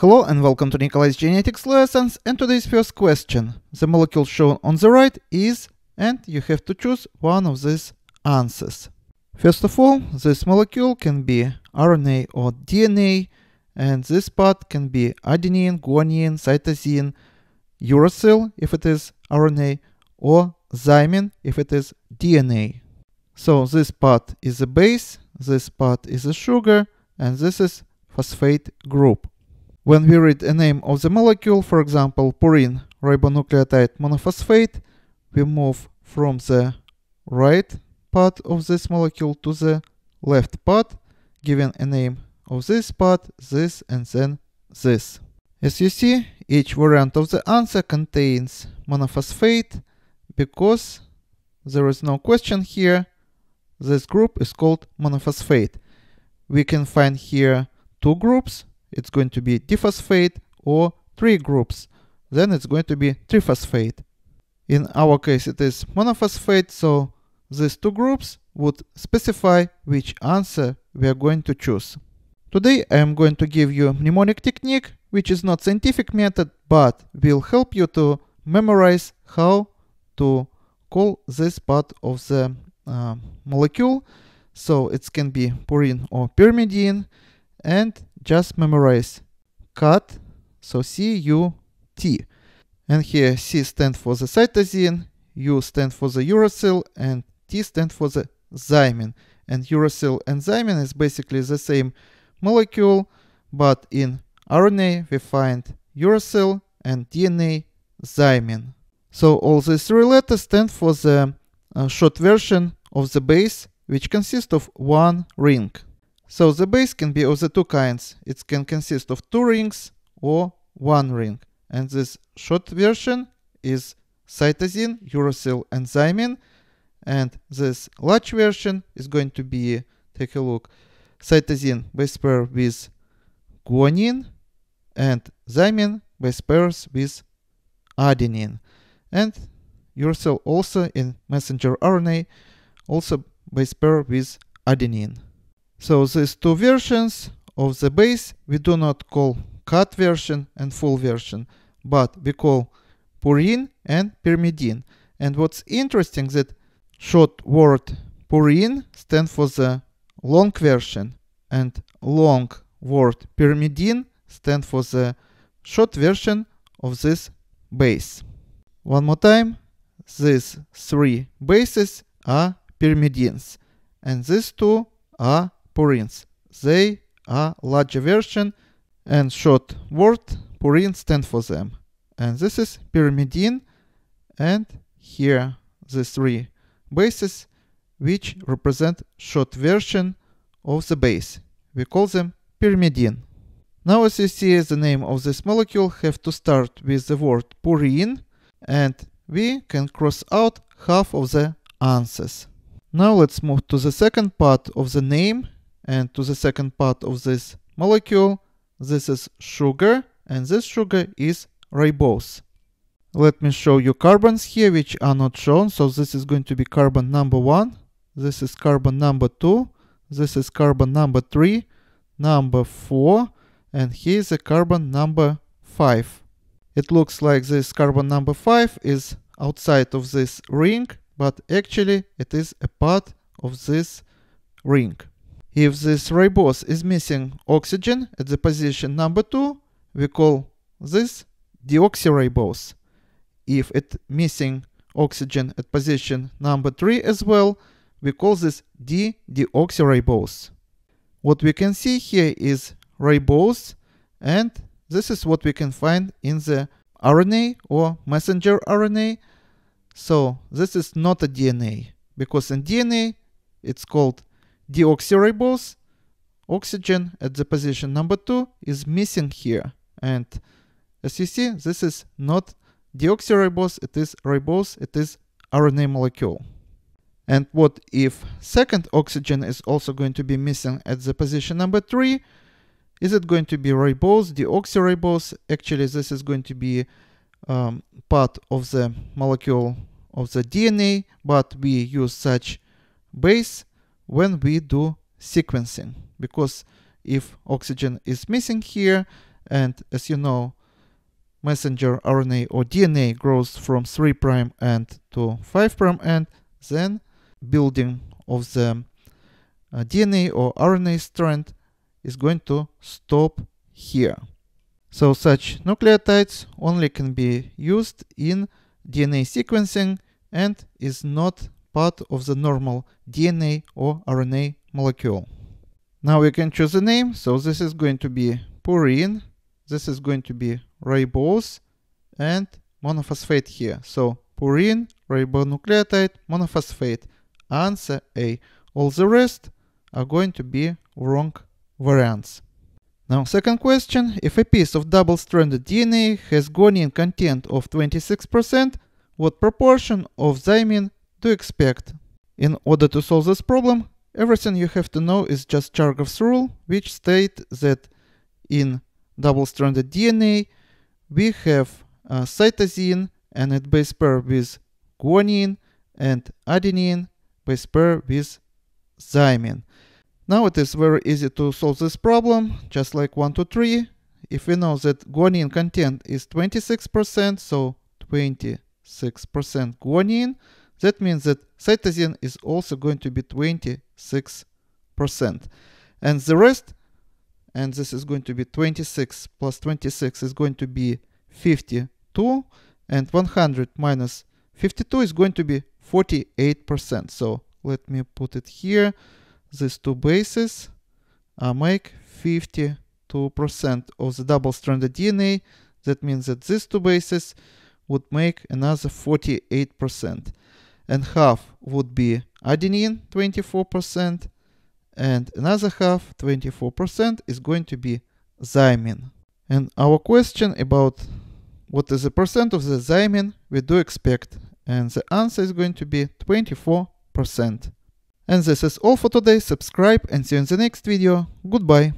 Hello and welcome to Nikolay's Genetics Lessons and today's first question. The molecule shown on the right is and you have to choose one of these answers. First of all, this molecule can be RNA or DNA and this part can be adenine, guanine, cytosine, uracil if it is RNA or thymine if it is DNA. So this part is a base, this part is a sugar and this is phosphate group. When we read a name of the molecule, for example, purine ribonucleotide monophosphate, we move from the right part of this molecule to the left part, giving a name of this part, this, and then this. As you see, each variant of the answer contains monophosphate because there is no question here. This group is called monophosphate. We can find here two groups, it's going to be diphosphate or three groups, then it's going to be triphosphate. In our case it is monophosphate, so these two groups would specify which answer we are going to choose. Today I am going to give you mnemonic technique, which is not scientific method, but will help you to memorize how to call this part of the uh, molecule. So it can be purine or pyrimidine and just memorize cut, so C-U-T. And here C stands for the cytosine, U stands for the uracil, and T stands for the thymine. And uracil and thymine is basically the same molecule, but in RNA we find uracil and DNA thymine. So all these three letters stand for the uh, short version of the base, which consists of one ring. So the base can be of the two kinds. It can consist of two rings or one ring. And this short version is cytosine, uracil, and thymine. And this large version is going to be, take a look, cytosine base pair with guanine and thymine base pairs with adenine. And uracil also in messenger RNA also base pair with adenine. So these two versions of the base we do not call cut version and full version, but we call purine and pyrimidine. And what's interesting that short word purine stands for the long version and long word pyrimidine stands for the short version of this base. One more time, these three bases are pyrimidines and these two are purines. They are larger version and short word purine stand for them. And this is pyrimidine and here the three bases which represent short version of the base. We call them pyrimidine. Now as you see the name of this molecule have to start with the word purine and we can cross out half of the answers. Now let's move to the second part of the name and to the second part of this molecule. This is sugar and this sugar is ribose. Let me show you carbons here which are not shown. So this is going to be carbon number 1, this is carbon number 2, this is carbon number 3, number 4 and here is a carbon number 5. It looks like this carbon number 5 is outside of this ring but actually it is a part of this ring. If this ribose is missing oxygen at the position number 2, we call this deoxyribose. If it missing oxygen at position number 3 as well, we call this dideoxyribose. What we can see here is ribose and this is what we can find in the RNA or messenger RNA. So this is not a DNA because in DNA it's called deoxyribose, oxygen at the position number 2 is missing here. And as you see, this is not deoxyribose, it is ribose, it is RNA molecule. And what if second oxygen is also going to be missing at the position number 3? Is it going to be ribose, deoxyribose? Actually, this is going to be um, part of the molecule of the DNA, but we use such base when we do sequencing because if oxygen is missing here And as you know, messenger RNA or DNA grows from 3' end to 5' end, then building of the uh, DNA or RNA strand is going to stop here. So such nucleotides only can be used in DNA sequencing and is not part of the normal DNA or RNA molecule. Now we can choose a name. So this is going to be purine. This is going to be ribose and monophosphate here. So purine, ribonucleotide, monophosphate. Answer A. All the rest are going to be wrong variants. Now, second question. If a piece of double-stranded DNA has guanine content of 26%, what proportion of thymine you expect? In order to solve this problem, everything you have to know is just Chargaff's rule, which states that in double-stranded DNA, we have uh, cytosine and at base pair with guanine and adenine base pair with thymine. Now it is very easy to solve this problem, just like 1, 2, 3. If we know that guanine content is 26%, so 26% guanine, that means that cytosine is also going to be 26%. And the rest, and this is going to be 26 plus 26 is going to be 52, and 100 minus 52 is going to be 48%. So let me put it here these two bases uh, make 52% of the double-stranded DNA. That means that these two bases would make another 48%. And half would be adenine, 24%, and another half, 24%, is going to be thymine. And our question about what is the percent of the thymine we do expect, and the answer is going to be 24%. And this is all for today, subscribe and see you in the next video, goodbye!